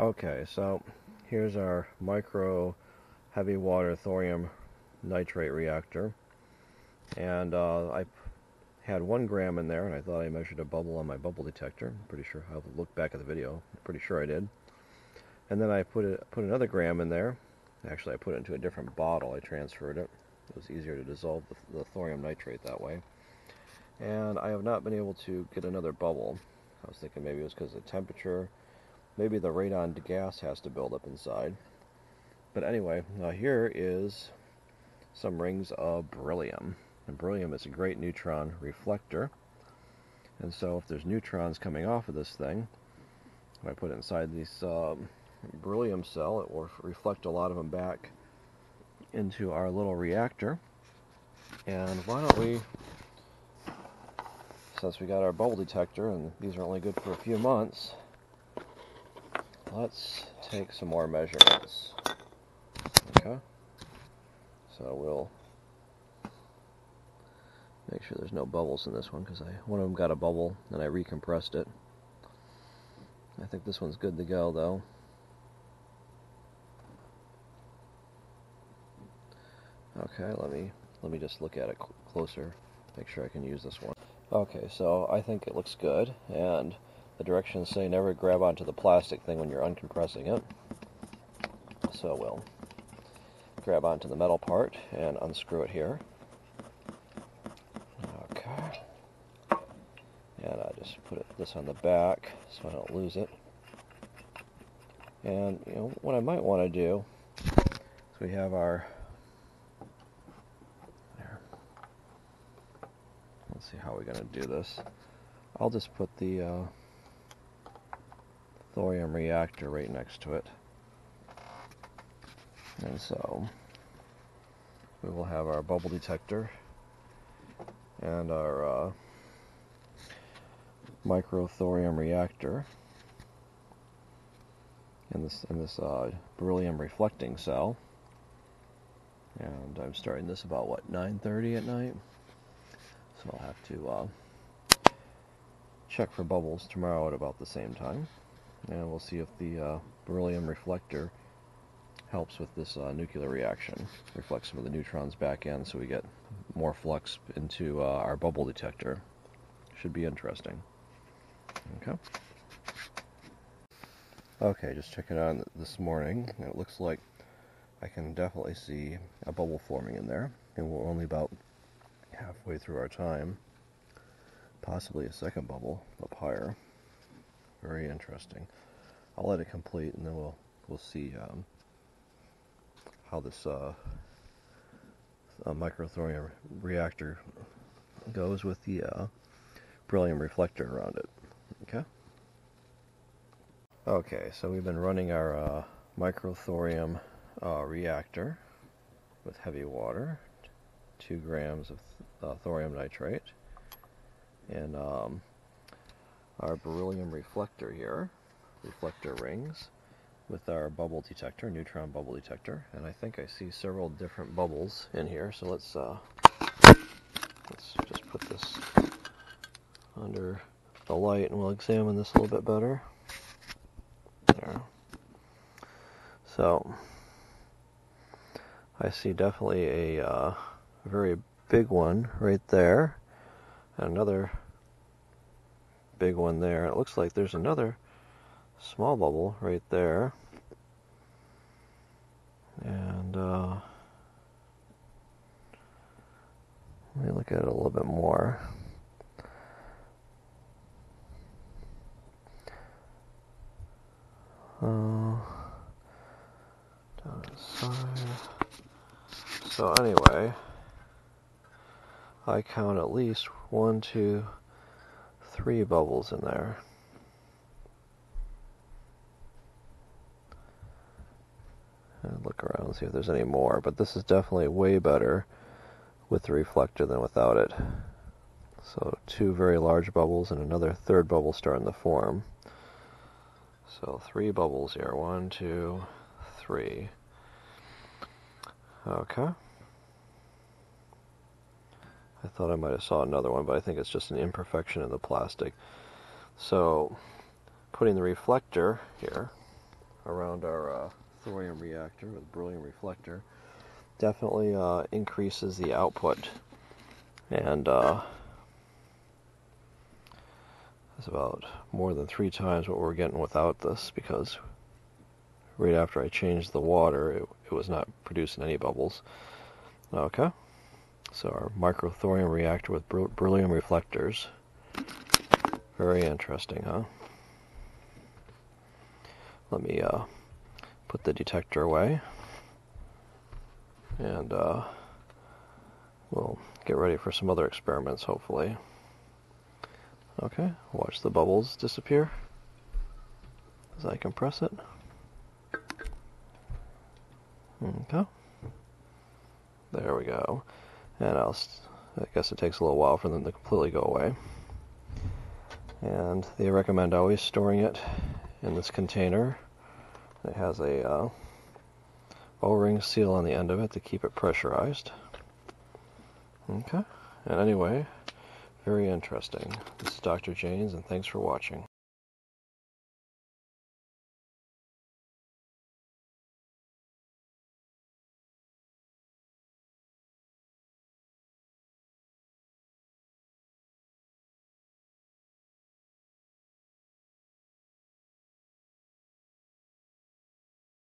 Okay, so here's our micro heavy water thorium nitrate reactor. And uh, I had one gram in there, and I thought I measured a bubble on my bubble detector. I'm pretty sure I'll look back at the video. I'm pretty sure I did. And then I put it, put another gram in there. Actually, I put it into a different bottle. I transferred it. It was easier to dissolve the, the thorium nitrate that way. And I have not been able to get another bubble. I was thinking maybe it was because of the temperature maybe the radon gas has to build up inside. But anyway, uh, here is some rings of beryllium. And beryllium is a great neutron reflector. And so if there's neutrons coming off of this thing, if I put it inside this um, beryllium cell, it will reflect a lot of them back into our little reactor. And why don't we, since we got our bubble detector, and these are only good for a few months, let's take some more measurements. Okay. So we'll make sure there's no bubbles in this one because I one of them got a bubble and I recompressed it. I think this one's good to go though. Okay, let me let me just look at it closer, make sure I can use this one. Okay, so I think it looks good and the directions say never grab onto the plastic thing when you're uncompressing it. So we'll grab onto the metal part and unscrew it here. Okay. And I just put this on the back so I don't lose it. And you know what I might want to do is we have our there. Let's see how we're going to do this. I'll just put the uh, thorium reactor right next to it. And so we will have our bubble detector and our uh, microthorium reactor in this in this uh, beryllium reflecting cell. And I'm starting this about what 9:30 at night, so I'll have to uh, check for bubbles tomorrow at about the same time and we'll see if the uh, beryllium reflector helps with this uh, nuclear reaction. Reflects some of the neutrons back in so we get more flux into uh, our bubble detector. Should be interesting. Okay. Okay, just checking out this morning. It looks like I can definitely see a bubble forming in there, and we're only about halfway through our time. Possibly a second bubble up higher. Very interesting. I'll let it complete and then we'll we'll see um, how this uh, microthorium reactor goes with the uh, beryllium reflector around it. Okay. Okay, so we've been running our uh, microthorium uh, reactor with heavy water, two grams of th uh, thorium nitrate, and um, our beryllium reflector here, reflector rings, with our bubble detector, neutron bubble detector, and I think I see several different bubbles in here. So let's uh, let's just put this under the light, and we'll examine this a little bit better. There. So I see definitely a uh, very big one right there, and another big one there. It looks like there's another small bubble right there. And uh, let me look at it a little bit more. Uh, down side. So anyway, I count at least one, two, three bubbles in there. And look around and see if there's any more, but this is definitely way better with the reflector than without it. So two very large bubbles and another third bubble starting to form. So three bubbles here. One, two, three. Okay. I thought I might have saw another one, but I think it's just an imperfection in the plastic. So, putting the reflector here, around our uh, thorium reactor with beryllium reflector definitely uh, increases the output. And uh, it's about more than three times what we're getting without this because right after I changed the water it, it was not producing any bubbles. Okay so our microthorium reactor with beryllium reflectors very interesting huh let me uh, put the detector away and uh, we'll get ready for some other experiments hopefully. Okay, watch the bubbles disappear as I compress it. Okay. There we go. And I'll, I guess it takes a little while for them to completely go away. And they recommend always storing it in this container. It has a uh, O-ring seal on the end of it to keep it pressurized. Okay, and anyway, very interesting. This is Dr. Jaynes, and thanks for watching.